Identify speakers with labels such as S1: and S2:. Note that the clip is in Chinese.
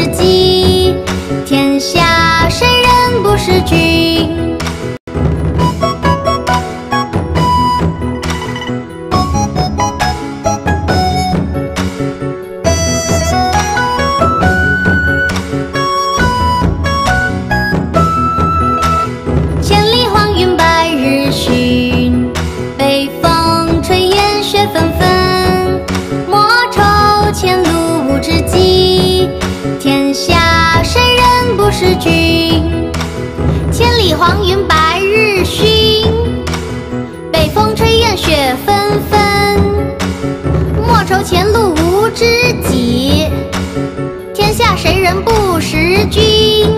S1: 知己，天下谁人不识君？知君千里，黄云白日曛，北风吹雁雪纷纷。莫愁前路无知己，天下谁人不识君。